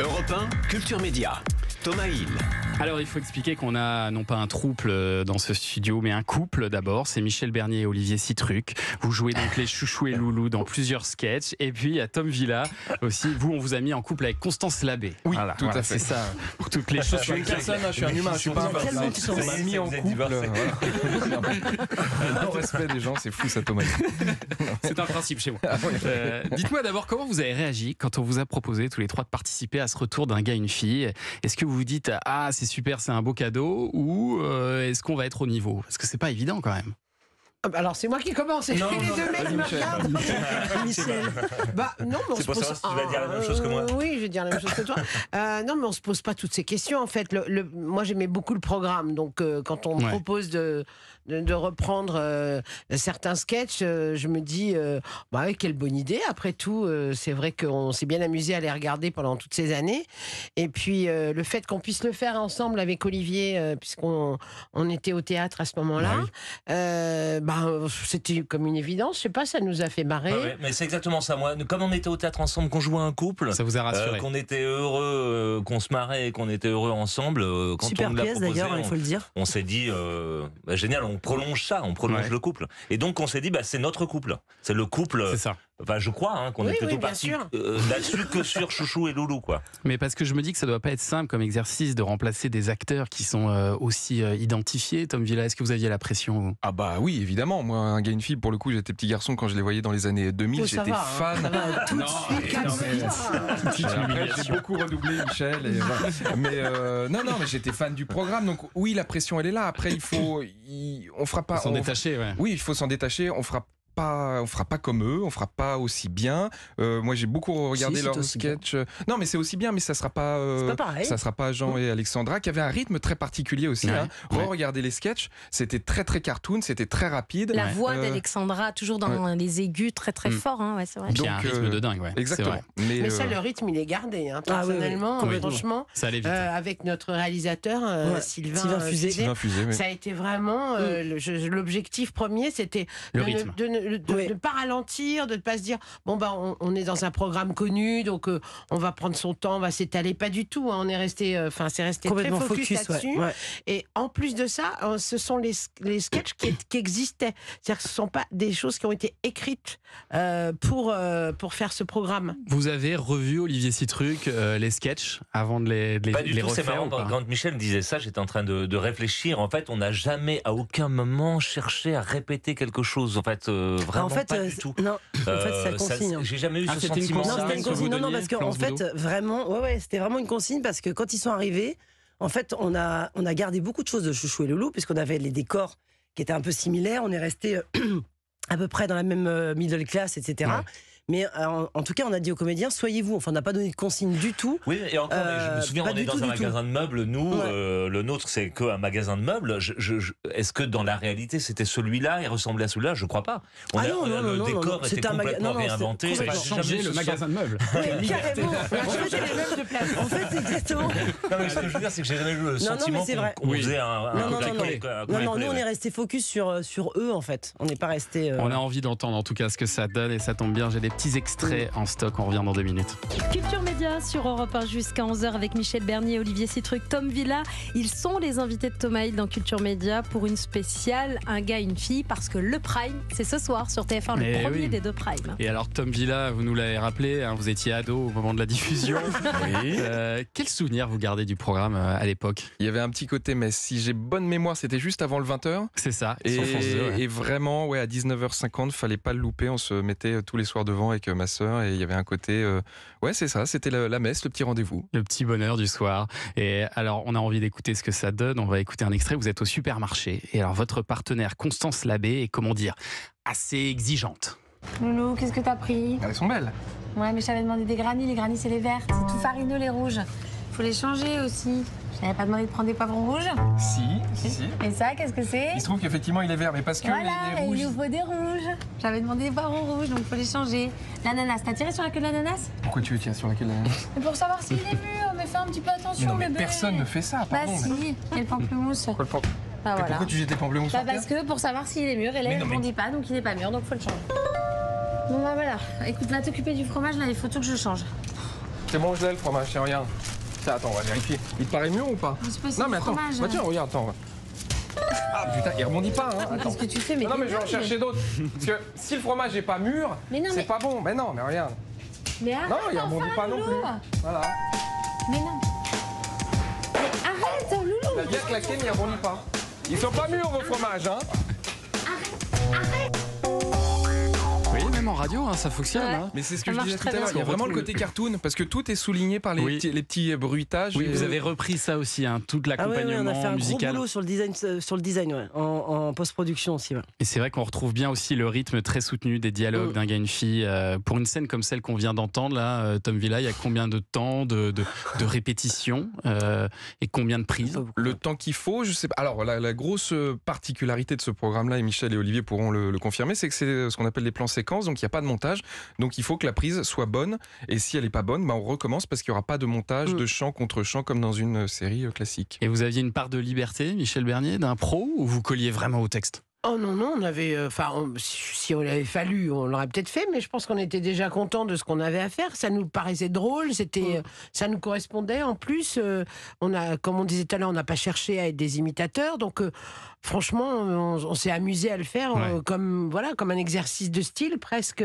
Europe 1, Culture Média. Thomas Hill. Alors, il faut expliquer qu'on a non pas un trouble euh, dans ce studio, mais un couple d'abord. C'est Michel Bernier et Olivier Citruc. Vous jouez donc les chouchous et loulous dans plusieurs sketchs. Et puis, il y a Tom Villa aussi. Vous, on vous a mis en couple avec Constance Labbé. Oui, tout à fait. C'est ça, pour toutes les choses. Je suis une personne, je suis un humain, je suis pas un tellement qui sont On m'a mis en couple. Non respect des gens, c'est fou ça, Thomas. C'est un principe chez moi. Euh, Dites-moi d'abord comment vous avez réagi quand on vous a proposé tous les trois de participer à ce retour d'un gars et une fille? Est-ce que vous vous dites ah c'est super, c'est un beau cadeau ou euh, est-ce qu'on va être au niveau? Parce que c'est pas évident quand même. Ah bah Alors c'est moi qui commence. Et Non, les non, deux mecs me regardent. Michel. Bah non, mais on se pour pose. si tu vas dire la même chose que moi. Euh, Oui, je vais dire la même chose que toi. Euh, non, mais on se pose pas toutes ces questions. En fait, le, le- moi j'aimais beaucoup le programme. Donc euh, quand on me Ouais. propose de, de, de reprendre euh, certains sketchs, euh, je me dis, euh, bah ouais, quelle bonne idée. Après tout, euh, c'est vrai qu'on s'est bien amusé à les regarder pendant toutes ces années. Et puis euh, le fait qu'on puisse le faire ensemble avec Olivier, euh, puisqu'on on était au théâtre à ce moment-là, Ah oui. Euh, bah, c'était comme une évidence. Je sais pas, ça nous a fait marrer. Ouais, mais c'est exactement ça. Moi, comme on était au théâtre ensemble, qu'on jouait un couple, Ça vous a euh, rassuré qu'on était heureux, euh, qu'on se marrait, et qu'on était heureux ensemble. euh, quand Super on nous l'a pièce proposé, d'ailleurs, il on- faut le dire. on s'est dit euh, bah, génial, on prolonge ça, on prolonge Ouais. le couple. Et donc on s'est dit bah c'est notre couple, c'est le couple. C'est ça. Enfin je crois hein, qu'on Oui, est plutôt oui, parti sûr. euh, là-dessus que sur Chouchou et Loulou quoi. Mais parce que je me dis que ça doit pas être simple comme exercice de remplacer des acteurs qui sont euh, aussi euh, identifiés. Tom Villa, est-ce que vous aviez la pression vous? Ah bah oui, évidemment. Moi, un gars, une fille, pour le coup, j'étais petit garçon quand je les voyais dans les années 2000. Oh, ça j'étais va, hein. fan. Va, tout de Non, j'ai beaucoup redoublé, Michel. et voilà. Mais euh, non, non, mais j'étais fan du programme. Donc oui, la pression, elle est là. Après, il faut, il- on fera pas. S'en on- détacher, ouais. Oui, il faut s'en détacher. On fera pas, on fera pas comme eux. On fera pas aussi bien. Euh, moi, j'ai beaucoup regardé Si, leurs sketchs. Non, mais c'est aussi bien, mais ça sera pas. euh, C'est pas pareil. ça sera pas Jean et Alexandra qui avaient un rythme très particulier aussi. Ouais, hein. ouais. Re-regardez les sketchs. C'était très très cartoon. C'était très rapide. La Ouais. voix Euh, d'Alexandra, toujours dans les aigus, très très Mm. fort, hein, c'est vrai. A un Donc, rythme euh, de dingue, Exactement. vrai. Mais, Mais ça, le rythme, il est gardé. Hein, Ah oui, oui, personnellement, complètement. franchement, Ça allait vite. euh, avec notre réalisateur euh, Ouais, Sylvain, Sylvain Fusé. Fusé, Sylvain Fusé, oui. Ça a été vraiment euh, je- l'objectif premier, c'était Le de, ne- rythme. De ne de Oui. ne pas ralentir, de ne pas se dire bon bah on, on est dans un programme connu, donc euh, on va prendre son temps, on va s'étaler. Pas du tout. hein, on est resté, euh, enfin c'est resté très focus, là-dessus. Ouais. Et en plus de ça, euh, ce sont les, les sketchs qui, qui existaient. C'est-à-dire que ce ne sont pas des choses qui ont été écrites euh, pour, euh, pour faire ce programme. Vous avez revu Olivier Citruc euh, les sketchs avant de les, de les, Pas du les tout, c'est refaire marrant. Quand Michel me disait ça, j'étais en train de, de réfléchir. En fait, on n'a jamais, à aucun moment, cherché à répéter quelque chose. En fait, euh, vraiment en fait, pas euh, du tout. Non, en fait, c'est Euh, la consigne. hein. J'ai jamais eu Ah, ce c'était une sentiment. Non, consigne c'était une consigne. Non, non, parce qu'en fait, vraiment, ouais, ouais, c'était vraiment une consigne parce que quand ils sont arrivés, en fait, on a, on a gardé beaucoup de choses de Chouchou et Loulou, puisqu'on avait les décors qui étaient un peu similaires. On est resté euh, à peu près dans la même euh, middle class, etc. Ouais. Mais euh, en, en tout cas, on a dit aux comédiens, soyez-vous. Enfin, on n'a pas donné de consigne du tout. Oui, et encore, mais je me Euh, souviens, on est dans tout, un du tout. magasin de meubles. Nous, Ouais. euh, le nôtre, c'est qu'un magasin de meubles. Je, je- je- Est-ce que dans la réalité, c'était celui-là et ressemblait à celui-là? Je crois pas. On Ah a- non, on a- non, le non, non, décor non, était maga- complètement non, non, c'était réinventé. jamais changer eu le magasin de meubles. Oui, carrément. On a changé les meubles de place. En fait, c'est exactement. Non, mais ce que je veux dire, c'est que j'ai jamais eu le non, sentiment mais c'est qu'on vrai. qu'on Oui. faisait un, Non, non, non, nous, on est resté focus sur, euh, sur eux, en fait. On n'est pas resté. euh, On a envie d'entendre en tout cas ce que ça donne et ça tombe bien. J'ai des petits extraits en stock. On revient dans deux minutes. Culture Média sur Europe 1 jusqu'à 11h avec Michel Bernier, Olivier Citruc, Tom Villa. Ils sont les invités de Thomas Hill dans Culture Média pour une spéciale Un gars, une fille, parce que le Prime, c'est ce soir sur TF1, le premier oui. des deux Prime. Et alors Tom Villa, vous nous l'avez rappelé, hein, vous étiez ado au moment de la diffusion. Euh, quel souvenir vous gardez du programme euh, à l'époque? Il y avait un petit côté, mais si j'ai bonne mémoire, c'était juste avant le 20h. C'est ça. Et, sur France 2, ouais. et vraiment, ouais, à 19h50, fallait pas le louper. On se mettait euh, tous les soirs devant avec euh, ma sœur et il y avait un côté, euh, ouais, c'est ça, c'était la, la messe, le petit rendez-vous. Le petit bonheur du soir. Et alors, on a envie d'écouter ce que ça donne. On va écouter un extrait. Vous êtes au supermarché. Et alors, votre partenaire, Constance Labbé, est, comment dire, assez exigeante. Loulou, qu'est-ce que t'as pris? Elles sont belles. Ouais, mais je t'avais demandé des granits. Les granits, c'est les vertes. C'est tout farineux, les rouges. Faut les changer aussi. Je t'avais pas demandé de prendre des poivrons rouges. Si, si. Et ça, qu'est-ce que c'est? Il se trouve qu'effectivement, il est vert, mais parce que Voilà, les, les rouges. il nous faut des rouges. J'avais demandé des poivrons rouges, donc faut les changer. L'ananas, t'as tiré sur la queue de l'ananas? Pourquoi tu tiens sur laquelle Mais pour savoir s'il est mûr, mais fais un petit peu attention, Non, mais bébé. personne ne fait ça, Bah pardon. si, et le pamplemousse. Pourquoi, le Bah voilà. pourquoi tu jettes tes pamplemousses Bah parce que pour savoir s'il est mûr, et là il non, mais- répondit pas, donc il est pas mûr, donc faut le changer. Bon bah voilà, écoute, va t'occuper du fromage, là il faut tout que je change. C'est bon, je l'ai le fromage, tiens, regarde. Attends, on va vérifier. Il te paraît mieux ou pas Je sais pas si Non, mais attends. fromage. Bah, tiens, regarde, attends. Ah putain, il rebondit pas, hein. Attends. Qu'est-ce que tu fais mais Non, non, mais je vais en chercher d'autres. Parce que si le fromage est pas mûr, c'est mais- pas bon. Mais non, mais regarde. Mais arrête Non, il rebondit pas non plus. Voilà. Mais non. Mais arrête, Loulou. Il a bien claqué, mais il rebondit pas. Ils sont pas mûrs, vos fromages, hein. Oui, même en radio, hein, ça fonctionne. Ouais. hein. Mais c'est ce que Ça je disais tout à l'heure. Il y a vraiment le côté cartoon parce que tout est souligné par les, Oui. petits, les petits bruitages. Oui, et- vous avez repris ça aussi, hein, tout Ah ouais, ouais, l'accompagnement on a fait un musical. gros boulot sur le design, euh, sur le design ouais, en, en post-production aussi. ouais. Et c'est vrai qu'on retrouve bien aussi le rythme très soutenu des dialogues Mm. d'un gars et une fille. Euh, pour une scène comme celle qu'on vient d'entendre, là, euh, Tom Villa, il y a combien de temps de, de, de répétition euh, et combien de prises? Le temps qu'il faut, je sais pas. Alors, la, la grosse particularité de ce programme-là, et Michel et Olivier pourront le, le confirmer, c'est que c'est ce qu'on appelle des plans séquences, donc il n'y a pas de montage. Donc il faut que la prise soit bonne, et si elle n'est pas bonne, bah, on recommence parce qu'il n'y aura pas de montage Mm. de chant contre chant comme dans une série euh, classique. Et vous aviez une part de liberté, Michel Bernier, d'un pro, ou vous colliez vraiment au texte? Oh non, non, on avait. euh, Enfin, si on l'avait fallu, on l'aurait peut-être fait, mais je pense qu'on était déjà content de ce qu'on avait à faire. Ça nous paraissait drôle, c'était, euh, ça nous correspondait. En plus, euh, on a, comme on disait tout à l'heure, on n'a pas cherché à être des imitateurs. Donc, euh, franchement, on, on s'est amusé à le faire Ouais. comme, voilà, comme un exercice de style, presque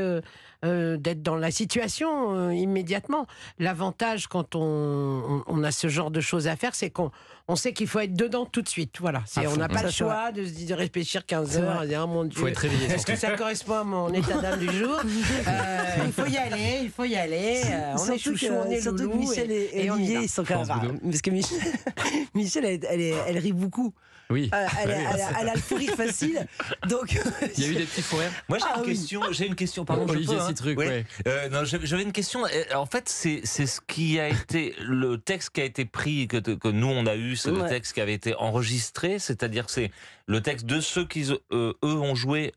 euh, d'être dans la situation euh, immédiatement. L'avantage quand on, on- on a ce genre de choses à faire, c'est qu'on on sait qu'il faut être dedans tout de suite. Voilà, C'est- on n'a pas Ça, le choix de, se dire- de réfléchir 15 C'est heures, et dire, oh mon Dieu. faut être. Est-ce que ça correspond à mon état d'âme du jour? Euh, Il faut y aller, il faut y aller. euh, on est Surtout chouchou, que- on est surtout que. Michel et, et et on y Olivier, ils sont quand même. Parce que Michel, Michel elle, elle, est- elle rit beaucoup. Oui. Euh, elle, Oui, elle a- elle a le fou rire facile. Donc, Il y a eu des petits fous rires Moi j'ai Ah une oui. question, j'ai une question, pardon. je Olivier peux, hein Ouais. Euh, non, j'avais une question. Euh, En fait, c'est c'est ce qui a été le texte qui a été pris que, que nous on a eu, c'est le texte qui avait été enregistré, c'est-à-dire que c'est le texte de ceux qui euh, eux ont joué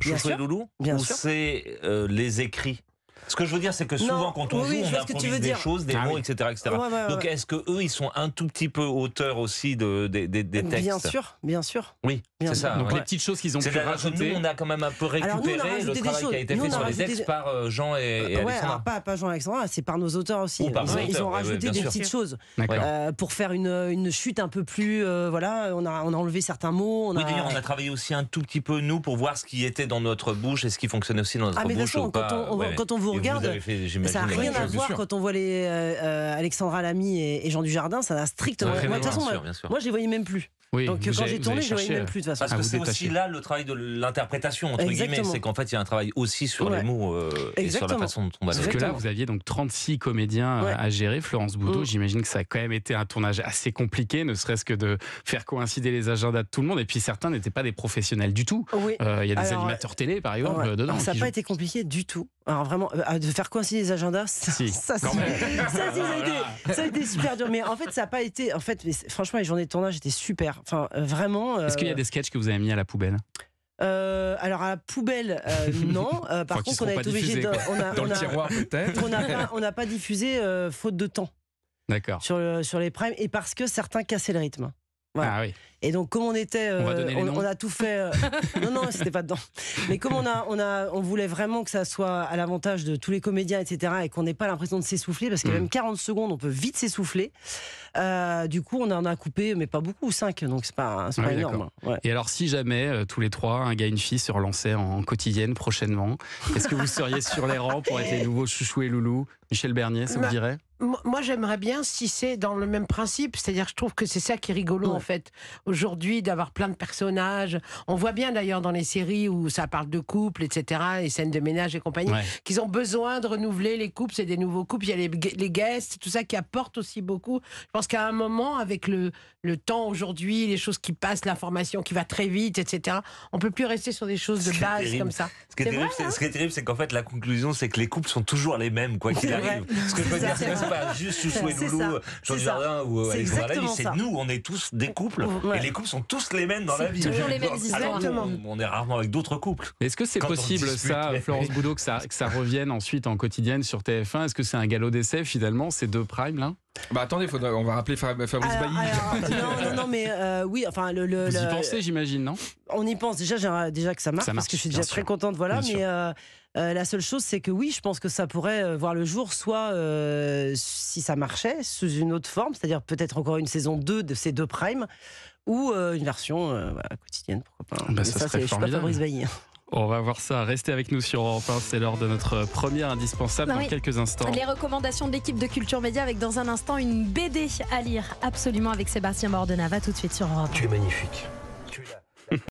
Chouchou et. Loulou Bien ou c'est euh, les écrits? Ce que je veux dire, c'est que souvent Non, quand on oui, joue, on improvise des dire. choses, des Ah mots, oui. etc., etc. Ouais, ouais, Donc est-ce que eux, ils sont un tout petit peu auteurs aussi de, des, des- des textes bien sûr, bien sûr. Oui, Bien c'est sûr. ça. Donc ouais. les petites choses qu'ils ont pu rajouter. nous, on a quand même un peu Alors, nous, on a récupéré rajouté le des travail qui a été Nous, fait sur les textes des- par euh, Jean et, et ouais, Alexandra. alors pas, pas Jean Alexandra, c'est par nos auteurs aussi. Ou par ils, nos ont- ils rajouté des petites choses euh, pour faire une, une chute un peu plus. euh, voilà, on a, on a enlevé certains mots. On Oui, a... d'ailleurs, on a travaillé aussi un tout petit peu, nous, pour voir ce qui était dans notre bouche et ce qui fonctionnait aussi dans notre Ah, mais de toute bouche. quand pas. on- vous Et regarde, fait, Ça n'a rien à voir quand on voit les euh, euh, Alexandra Lamy et, et Jean Dujardin, ça n'a strictement. Ouais, moi, de toute façon, moi, sûr, bien sûr. moi, je les voyais même plus. Oui, Donc quand j'ai tourné, je les voyais même plus de toute façon. Parce que c'est aussi là le travail de l'interprétation, entre guillemets. C'est qu'en fait, il y a un travail aussi sur les Ouais. mots euh, et sur la Exactement. façon dont on va Parce que là, vous aviez donc 36 comédiens euh, Ouais. à gérer. Florence Boudot, Mm. j'imagine que ça a quand même été un tournage assez compliqué, ne serait-ce que de faire coïncider les agendas de tout le monde. Et puis certains n'étaient pas des professionnels du tout. Oui. Euh, Il y a des Alors, animateurs télé, par exemple, Ouais. dedans. Alors, ça n'a pas jouent. été compliqué du tout. Alors vraiment, euh, de faire coïncider les agendas, ça, Si, ça, a été, ça a été super dur. Mais en fait, ça n'a pas été. En fait, mais franchement, les journées de tournage étaient super. Enfin, euh, vraiment. Est-ce qu'il y a euh, des sketchs que vous avez mis à la poubelle? Euh, alors à la poubelle, euh, non. Euh, par Enfin, contre, on a pas été obligé de. On a, Dans on le a- tiroir peut-être. on n'a pas, pas diffusé euh, faute de temps D'accord. sur, le- sur les primes et parce que certains cassaient le rythme. Voilà. Ah oui. Et donc, comme on était, On euh, on, on a tout fait. euh, non, non, c'était pas dedans. Mais comme on a, on a, on voulait vraiment que ça soit à l'avantage de tous les comédiens, etc., et qu'on n'ait pas l'impression de s'essouffler, parce que Mm. même 40 secondes, on peut vite s'essouffler. euh, du coup, on en a coupé, mais pas beaucoup, 5 donc c'est pas, c'est Ah pas oui, énorme. Ouais. Et alors, si jamais, euh, tous les trois, un gars et une fille se relançaient en quotidienne prochainement, est-ce que vous seriez sur les rangs pour être les nouveaux chouchous et loulous? Michel Bernier, ça vous Bah, dirait? Moi, j'aimerais bien si c'est dans le même principe, c'est-à-dire je trouve que c'est ça qui est rigolo Ouais. en fait aujourd'hui d'avoir plein de personnages. On voit bien d'ailleurs dans les séries où ça parle de couple, etc., les scènes de ménage et compagnie, Ouais. qu'ils ont besoin de renouveler les couples, c'est des nouveaux couples, il y a les, les guests, tout ça qui apporte aussi beaucoup. Je pense qu'à un moment, avec le, le temps aujourd'hui, les choses qui passent, l'information qui va très vite, etc., on peut plus rester sur des choses de base terrible. comme ça. Ce qui est C'est terrible, vrai, hein ce qui est terrible, c'est qu'en fait, la conclusion, c'est que les couples sont toujours les mêmes, quoi qu'il arrive. Ce que je veux C'est dire, c'est pas juste Chouchou et Loulou. Jean Dujardin ou Lamy, exactement c'est nous, on est tous des couples. Et les couples sont tous les mêmes dans la vie. toujours les mêmes On est rarement avec d'autres couples. Est-ce que c'est possible, ça. Florence Boudot, que ça, que ça revienne ensuite en quotidienne sur TF1 Est-ce que c'est un galop d'essai, finalement, ces deux primes, là? Bah attendez, on va rappeler Fab- Fabrice Alors, Bailly. alors, non, non, non, mais euh, oui, enfin, le, le- Vous y le- pensez, j'imagine, non? On y pense déjà, déjà que ça marche, Ça parce marche, que je suis déjà très contente, voilà. Bien mais euh, Euh, la seule chose, c'est que oui, je pense que ça pourrait voir le jour, soit euh, si ça marchait, sous une autre forme, c'est-à-dire peut-être encore une saison 2 de ces deux primes, ou euh, une version euh, voilà, quotidienne, pourquoi pas. Bah, ça ça, c'est- je suis pas. Fabrice Bailly. On va voir ça. Restez avec nous sur Europe 1. C'est l'heure de notre première indispensable dans oui. quelques instants. Les recommandations de l'équipe de Culture Média avec dans un instant une BD à lire absolument avec Sébastien Bordenave. À tout de suite sur Europe 1. Tu es magnifique. Tu es là.